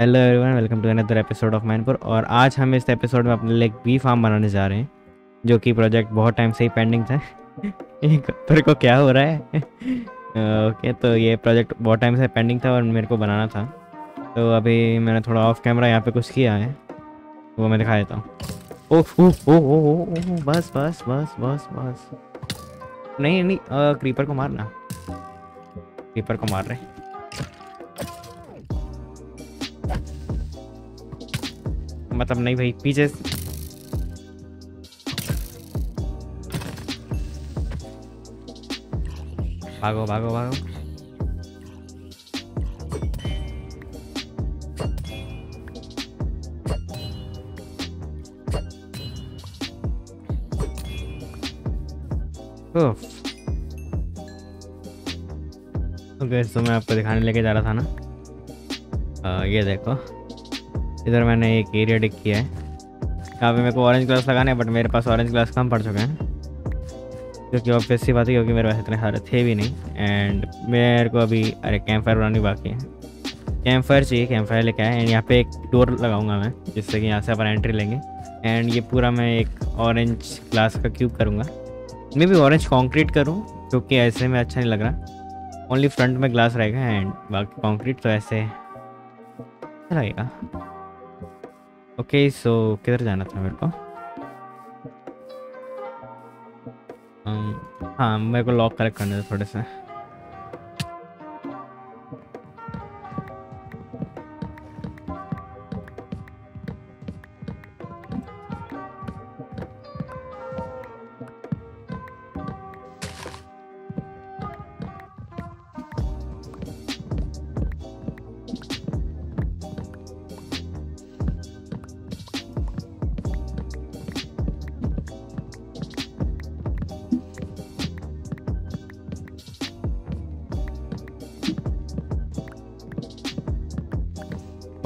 Hello everyone welcome to another episode of Mainpur और आज हम इस एपिसोड में अपने लिए बी फार्म बनाने जा रहे हैं, जो कि प्रोजेक्ट बहुत टाइम से ही पेंडिंग था। तेरे को क्या हो रहा है? ओके तो ये प्रोजेक्ट बहुत टाइम से पेंडिंग था और मेरे को बनाना था। तो अभी मैंने थोड़ा ऑफ़ कैमरा यहाँ पे कुछ किया है, वो मैं दिखा देता हूँ। ओह ओह ओह ओह बस बस बस बस बस। नहीं नहीं क्रीपर को मारना। क्रीपर को मार रहे मतलब नहीं भाई पीछे भागो भागो भागो। तो मैं आपको दिखाने लेके जा रहा था ना? आ, ये देखो। इधर मैंने एक एरिया डिक किया है। यहाँ पे मेरे को ऑरेंज ग्लास लगाना है बट मेरे पास ऑरेंज ग्लास कम पड़ चुके हैं। क्योंकि ऑब्वियस सी बात है, क्योंकि मेरे पास इतने सारे थे भी नहीं। एंड मेरे को अभी, अरे कैंप फायर बनानी बाकी है। कैंप फायर चाहिए कैंप फायर लेके आए। एंड यहाँ पे एक डोर लगाऊँगा मैं, जिससे कि यहाँ से अपन एंट्री लेंगे। एंड ये पूरा मैं एक ऑरेंज ग्लास का क्यूब करूँगा। मैं भी ऑरेंज कॉन्क्रीट करूँ, क्योंकि ऐसे में अच्छा नहीं लग रहा। ओनली फ्रंट में ग्लास रहेगा एंड बाकी कॉन्क्रीट तो ऐसे लगेगा ओके सो किधर जाना था मेरे को हाँ मेरे को लॉक करेक्ट करने थे थोड़े से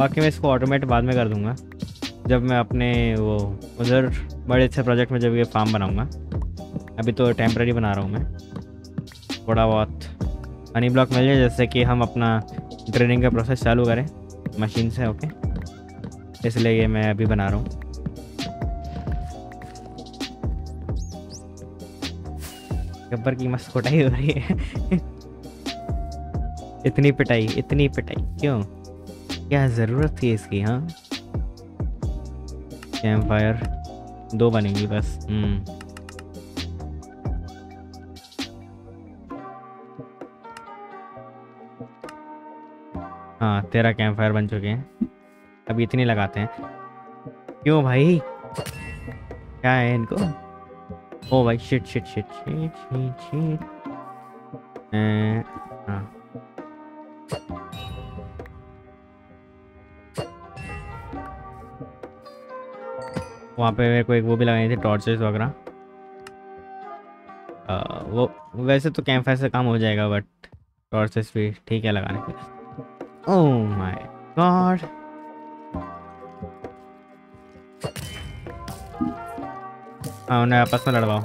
बाकी मैं इसको ऑटोमेट बाद में कर दूँगा, जब मैं अपने वो, उधर बड़े अच्छे प्रोजेक्ट में जब ये फार्म बनाऊँगा। अभी तो टेम्प्रेरी बना रहा हूँ मैं। थोड़ा बहुत हनी ब्लॉक मिल जाए, जैसे कि हम अपना ट्रेनिंग का प्रोसेस चालू करें मशीन से ओके इसलिए ये मैं अभी बना रहा हूँ। गब्बर की मस्त कुटाई हो रही है। इतनी पिटाई इतनी पिटाई, क्यों? क्या ज़रूरत थी इसकी हाँ? कैंप फायर दो बनेंगी बस हम्म। हाँ तेरह कैंप फायर बन चुके हैं। अभी इतनी लगाते हैं। क्यों भाई? क्या है इनको? ओ भाई shit shit shit shit shit shit हाँ। वहाँ पे मेरे को एक वो भी लगानी थी टॉर्चेस वगैरह। वो, वैसे तो कैंप फायर से काम हो जाएगा बट टॉर्चेस भी ठीक है लगाने के ओह माय गॉड हाँ उन्हें आपस में लड़वाओ।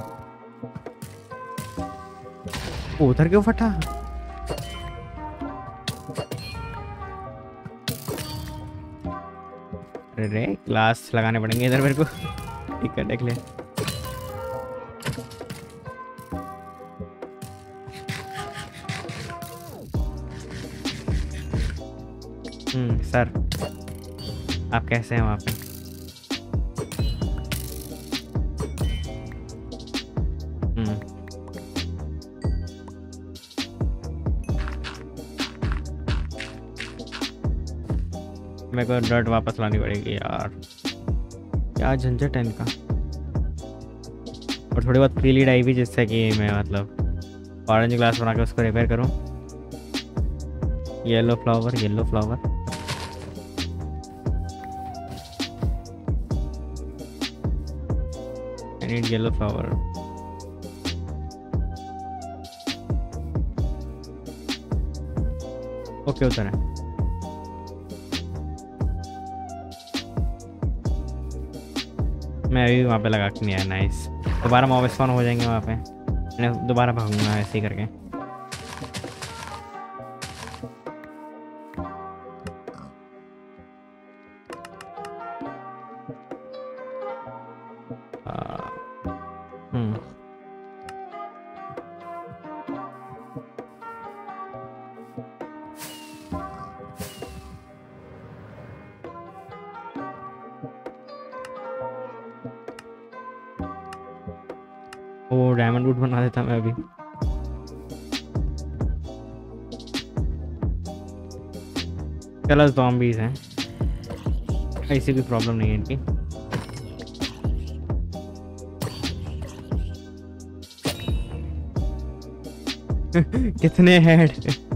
उधर क्यों फटा? अरे ग्लास लगाने पड़ेंगे इधर मेरे को। ठीक है देख ले। हम्म सर, आप कैसे हैं वहाँ पे? मेरे को डर्ट वापस लानी पड़ेगी यार। क्या झंझट है इनका? और थोड़ी बहुत पीली डाई भी जिससे कि मैं मतलब ऑरेंज ग्लास बना के उसको रिपेयर करूँ। Yellow flower yellow flower need yellow flower. Okay उतर। है मैं अभी वहाँ पे लगा के नहीं आया नाइस दोबारा मॉब स्पॉन हो जाएँगे वहाँ पे। मैंने दोबारा भागूँगा ऐसे ही करके। वो डायमंड वुड बना देता मैं अभी। चलो जॉम्बीज हैं। ऐसी भी प्रॉब्लम नहीं है इनकी। कितने हेड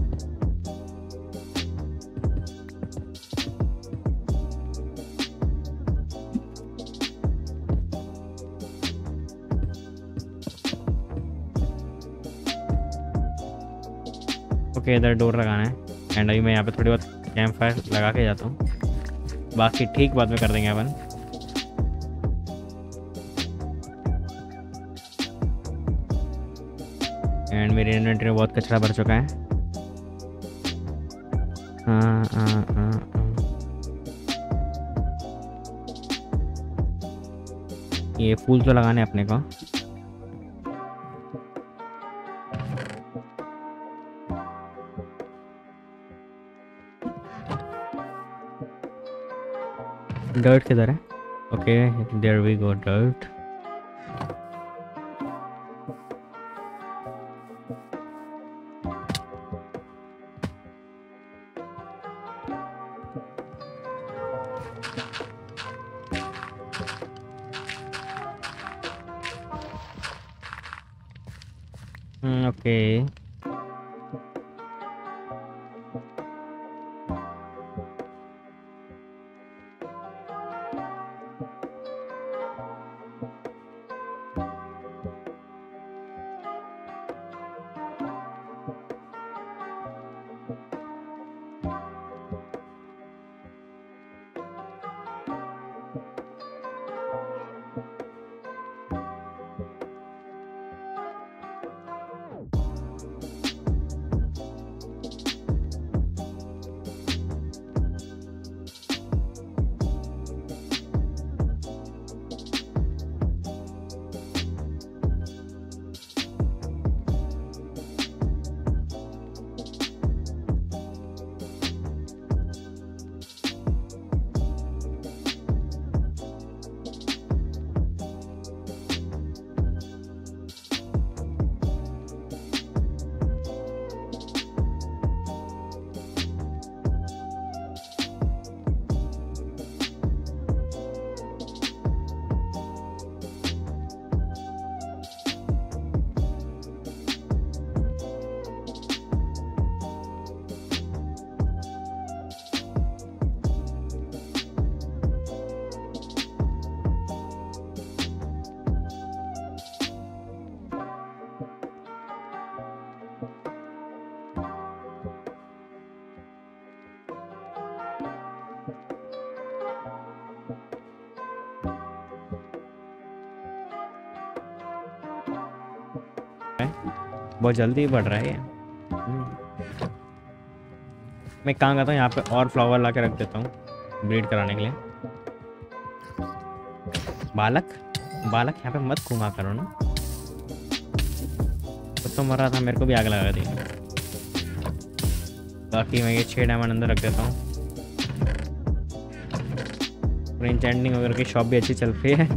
ओके इधर डोर लगाना है। एंड अभी मैं यहाँ पे थोड़ी बहुत कैंप फायर लगा के जाता हूँ। बाकी ठीक बाद में कर देंगे अपन। एंड मेरी इन्वेंटरी में बहुत कचरा भर चुका है। हाँ हाँ हाँ। ये फूल तो लगाने अपने को। डर्ट किधर है? Okay there we go dirt बहुत जल्दी बढ़ रहा है हम्म। मैं कहाँ करता हूँ यहाँ पे और फ्लावर ला के रख देता हूँ ब्रीड कराने के लिए। बालक बालक यहाँ पे मत घुमा करो ना। तो, तो मर रहा था मेरे को भी आग लगा दी। बाकी मैं ये छः डायमंड अंदर रख देता हूँ। वगैरह की शॉप भी अच्छी चल रही है।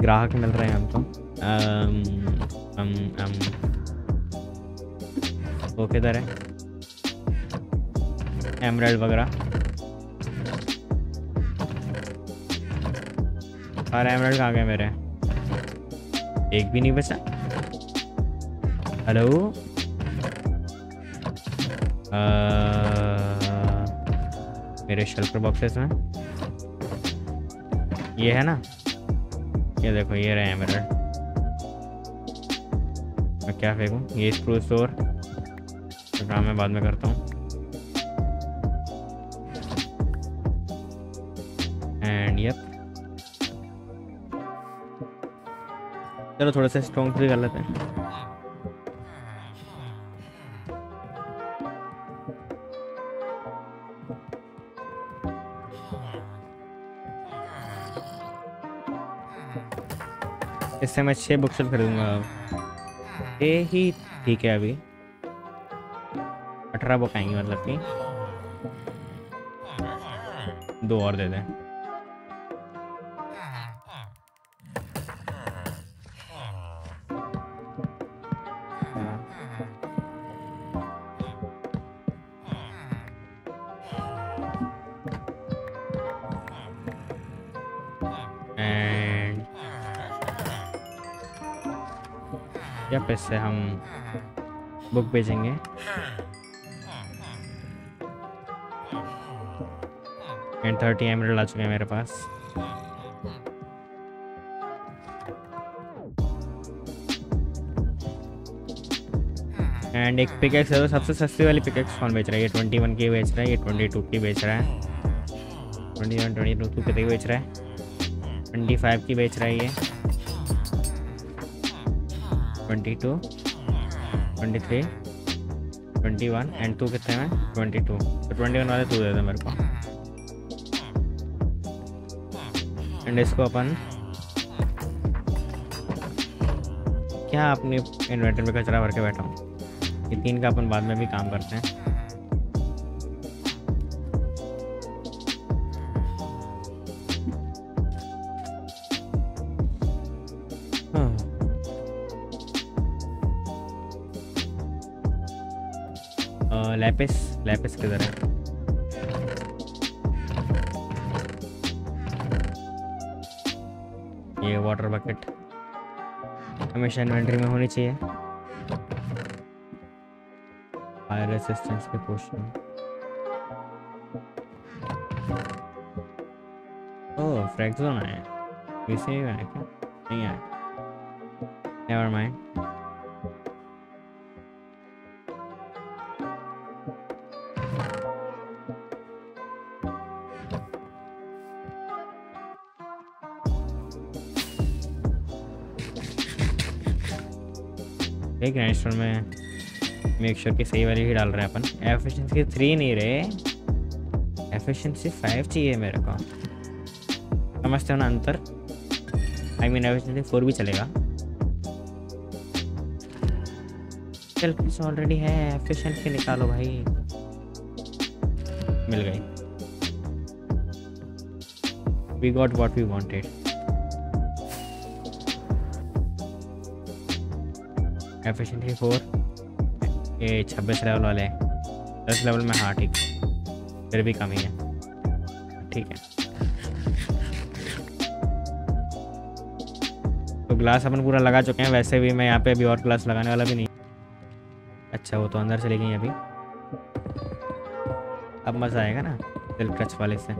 ग्राहक मिल रहे हैं हमको। अम, अम, वो किधर है एमराल्ड वगैरह सारे एमराल्ड कहाँ गए मेरे एक भी नहीं बचा हेलो मेरे शेल्टर बॉक्सेस में ये है ना? ये देखो ये रहे एमराल्ड क्या फेंकूँ? ये स्क्रू स्टोर काम मैं बाद में करता हूँ। एंड यप चलो थोड़ा सा स्ट्रॉन्ग भी कर लेते हैं। इससे मैं छः बुक्सल खरीदूँगा ये ही ठीक है अभी। अठारह बुक आएँगे मतलब कि। दो और दे दें। And... या इससे हम बुक भेजेंगे। एंड थर्टी एमरल्ड आ चुके हैं मेरे पास। एंड एक पिकेक्स है तो सबसे सस्ती वाली पिकेक्स कौन बेच रहा है? ये ट्वेंटी वन की बेच रहा है, ये ट्वेंटी टू की बेच रहा है। ट्वेंटी वन ट्वेंटी टू की बेच रहा है? ट्वेंटी फाइव की बेच रहा है ये। Twenty two, twenty three, twenty one and two कितने में ट्वेंटी टू। तो ट्वेंटी वन वाले टू दे दे मेरे को। एंड इसको अपन क्या अपने इन्वर्टर में कचरा भर के बैठा हूँ ये तीन का अपन बाद में भी काम करते हैं। लैपिस लैपिस किधर है? ये वाटर बकेट हमेशा इन्वेंट्री में होनी चाहिए। फायर रेसिस्टेंस के पोशन ओह फ्रैग जोन ही क्या? नहीं आया। नेवर माइंड एक ग्रैंड स्टोर में मेक श्योर कि सही वाली ही डाल रहे हैं अपन। एफिशिएंसी थ्री नहीं रहे एफिशिएंसी फाइव चाहिए मेरे को। समझते हो ना अंतर? आई मीन एफिशिएंसी फोर भी चलेगा। चल ऑलरेडी है। एफिशिएंसी निकालो भाई। मिल गई। We got what we wanted efficiency four, ये छब्बीस लेवल वाले दस लेवल में हाँ ठीक फिर भी कमी है। ठीक है। तो ग्लास अपन पूरा लगा चुके हैं, वैसे भी मैं यहाँ पे अभी और ग्लास लगाने वाला भी नहीं। अच्छा वो तो अंदर चली गई अभी। अब मज़ा आएगा ना, दिल टच वाले से।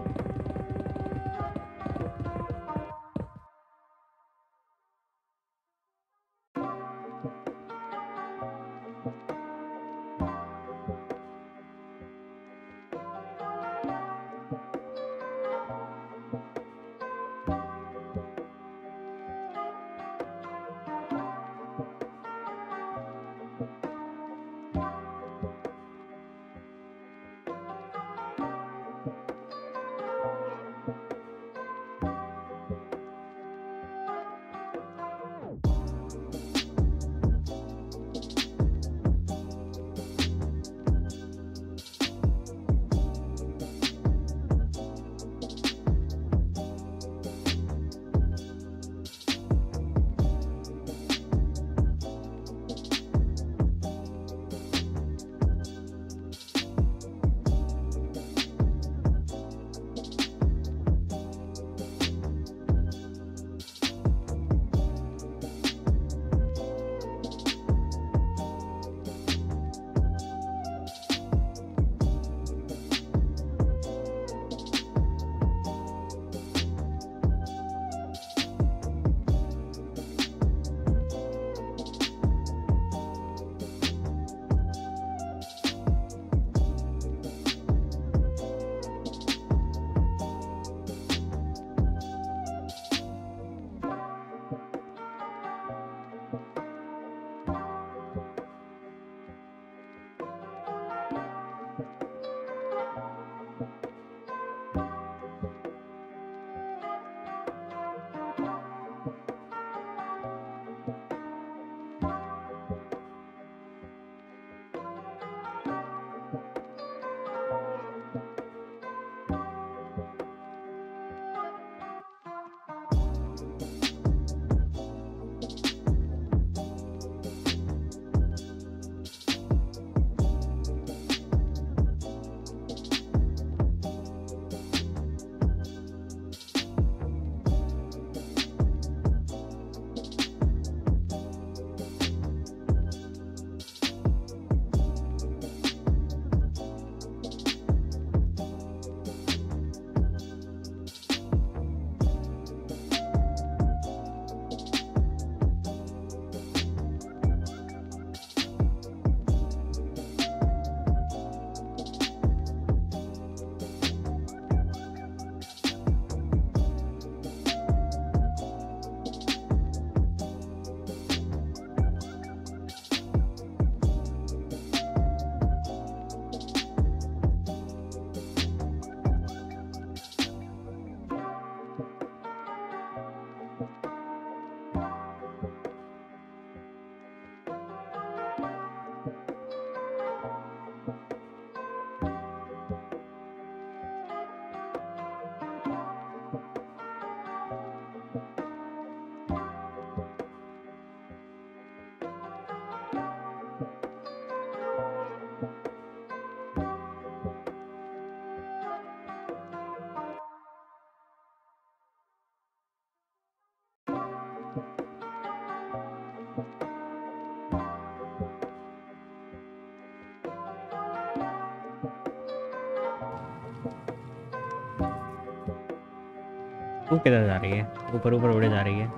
तू किधर जा रही है? ऊपर ऊपर उड़े जा रही है।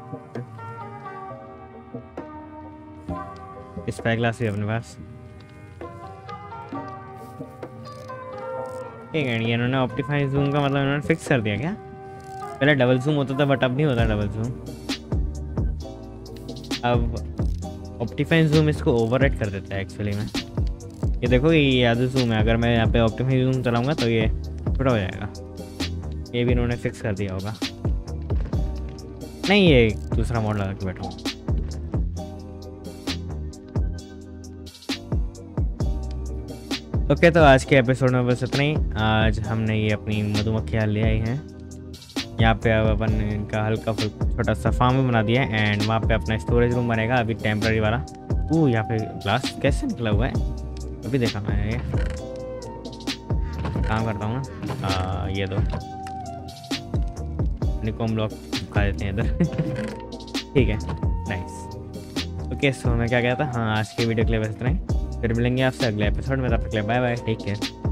स्पाई ग्लास भी अपने पास। मिनट ये इन्होंने ऑप्टिफाई जूम का मतलब इन्होंने फिक्स कर दिया क्या? पहले डबल जूम होता था बट अब नहीं होता डबल जूम अब ऑप्टिफाई जूम इसको ओवर कर देता है एक्चुअली में। ये देखो, ये याद जूम है। अगर मैं यहाँ पे ऑप्टिफाई जूम चलाऊँगा तो ये छोटा हो जाएगा। ये भी इन्होंने फिक्स कर दिया होगा। नहीं, ये दूसरा मॉडल लगा के बैठा हूँ। ओके तो आज के एपिसोड में बस इतना ही। आज हमने ये अपनी मधुमक्खियाँ ले आई हैं। यहाँ पे अब अपन इनका हल्का फुल्का छोटा सा फार्म भी बना दिया है एंड वहाँ पे अपना स्टोरेज रूम बनेगा, अभी टेम्प्रेरी वाला। वो यहाँ पे ग्लास कैसे निकला हुआ है? अभी देखा मैंने ये। काम करता हूँ ना। ये दो। निकोम ब्लॉक खा देते हैं इधर ठीक है नाइस ओके सो मैं क्या कहता हाँ आज के वीडियो के लिए बस इतना ही। फिर मिलेंगे आपसे अगले एपिसोड में, तब तक बाय बाय टेक केयर